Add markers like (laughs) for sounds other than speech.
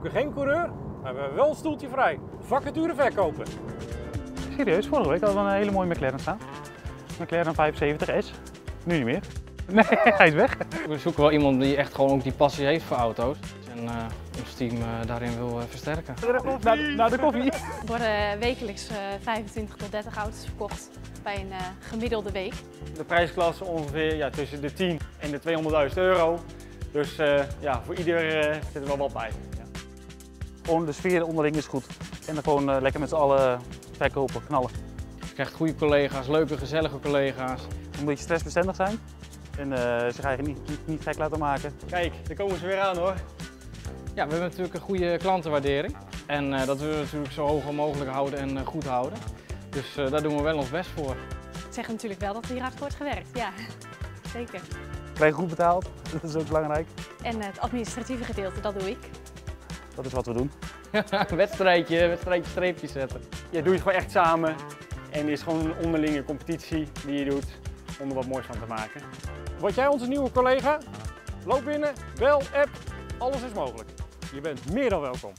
zoeken geen coureur, maar we hebben wel een stoeltje vrij. Vacature verkopen. Serieus, vorige week hadden we een hele mooie McLaren staan. McLaren 75S. Nu niet meer. (laughs) Nee, hij is weg. We zoeken wel iemand die echt gewoon ook die passie heeft voor auto's. En uh, ons team uh, daarin wil uh, versterken. Naar, naar de koffie. Er worden wekelijks 25 tot 30 auto's verkocht bij een gemiddelde week. De prijsklasse ongeveer ja, tussen de 10 en de 200.000 euro. Dus ja, voor ieder zit er wel wat bij. Gewoon de sfeer onderling is goed. En dan gewoon lekker met z'n allen verkopen, knallen. Je krijgt goede collega's, leuke, gezellige collega's. Een beetje stressbestendig zijn en uh, zich eigenlijk niet, niet, niet, gek laten maken. Kijk, daar komen ze weer aan hoor. Ja, we hebben natuurlijk een goede klantenwaardering. En uh, dat willen we natuurlijk zo hoog mogelijk houden en uh, goed houden. Dus daar doen we wel ons best voor. Ik zeg natuurlijk wel dat hier hard wordt gewerkt, ja. Zeker. Krijg goed betaald, (laughs) dat is ook belangrijk. En het administratieve gedeelte, dat doe ik. Dat is wat we doen. (laughs) wedstrijdje, wedstrijdje streepjes zetten. Je doet het gewoon echt samen. En het is gewoon een onderlinge competitie die je doet om er wat moois van te maken. Word jij onze nieuwe collega? Loop binnen, bel, app, alles is mogelijk. Je bent meer dan welkom.